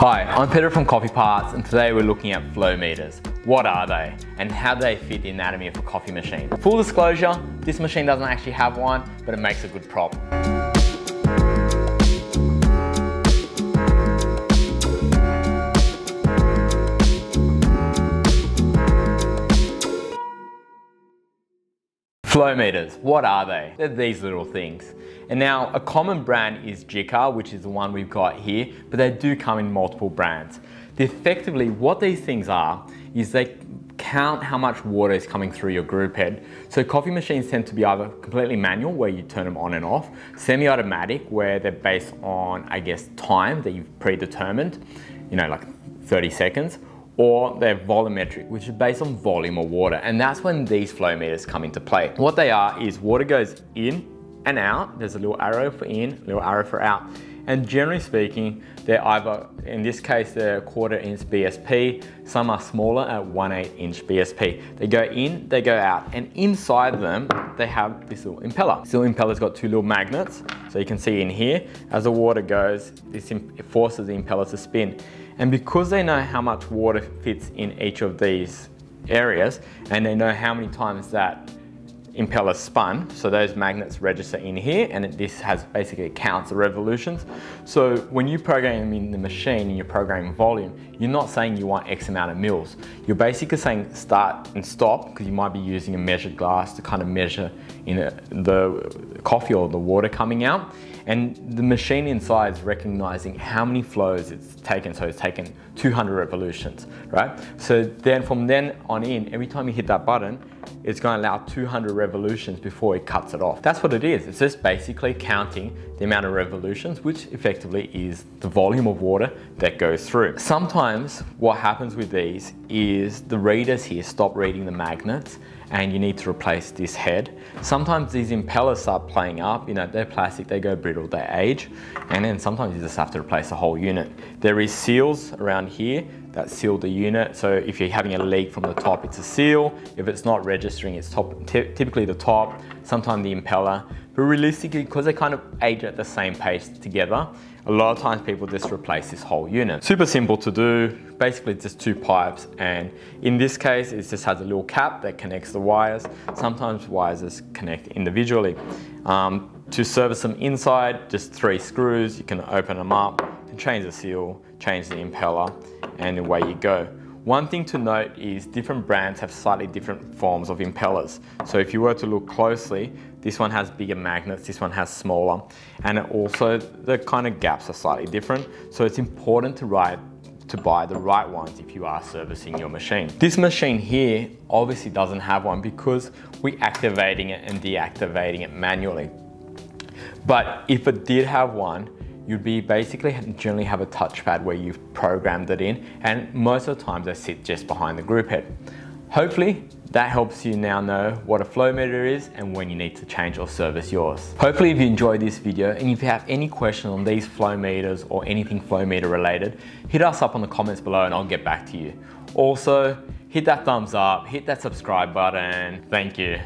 Hi, I'm Peter from Coffee Parts and today we're looking at flow meters. What are they and how do they fit the anatomy of a coffee machine? Full disclosure, this machine doesn't actually have one, but it makes a good prop. Flow meters, what are they? They're these little things. And now a common brand is Gicar, which is the one we've got here, but they do come in multiple brands. Effectively, what these things are, is they count how much water is coming through your group head. So coffee machines tend to be either completely manual, where you turn them on and off, semi-automatic, where they're based on, I guess, time that you've predetermined, you know, like 30 seconds, or they're volumetric, which is based on volume of water. And that's when these flow meters come into play. What they are is water goes in and out. There's a little arrow for in, little arrow for out. And generally speaking, they're either, in this case, they're quarter inch BSP. Some are smaller at 1 8 inch BSP. They go in, they go out. And inside them, they have this little impeller. This little impeller's got two little magnets. So you can see in here, as the water goes, this forces the impeller to spin. And because they know how much water fits in each of these areas, and they know how many times that impeller spun, so those magnets register in here, and it, this has basically counts the revolutions. So when you program in the machine and you're programming volume, you're not saying you want X amount of mils. You're basically saying start and stop, because you might be using a measured glass to kind of measure in a, the coffee or the water coming out. And the machine inside is recognizing how many flows it's taken. So it's taken 200 revolutions, right? So then from then on in, every time you hit that button, it's going to allow 200 revolutions before it cuts it off. That's what it is. It's just basically counting the amount of revolutions, which effectively is the volume of water that goes through. Sometimes what happens with these is the readers here stop reading the magnets and you need to replace this head. Sometimes these impellers start playing up, you know, they're plastic, they go brittle, they age, and then sometimes you just have to replace the whole unit. There is seals around here that seal the unit, so if you're having a leak from the top, it's a seal. If it's not registering, it's top, typically the top, sometimes the impeller, but realistically, because they kind of age at the same pace together, a lot of times people just replace this whole unit. Super simple to do, basically just two pipes and in this case it just has a little cap that connects the wires. Sometimes wires just connect individually. Um, to service them inside, just three screws, you can open them up, change the seal, change the impeller and away you go. One thing to note is different brands have slightly different forms of impellers. So if you were to look closely, this one has bigger magnets, this one has smaller, and also the kind of gaps are slightly different. So it's important to write to buy the right ones if you are servicing your machine. This machine here obviously doesn't have one because we're activating it and deactivating it manually. But if it did have one, you'd be basically generally have a touchpad where you've programmed it in and most of the times they sit just behind the group head. Hopefully that helps you now know what a flow meter is and when you need to change or service yours. Hopefully if you enjoyed this video and if you have any questions on these flow meters or anything flow meter related, hit us up on the comments below and I'll get back to you. Also, hit that thumbs up, hit that subscribe button. Thank you.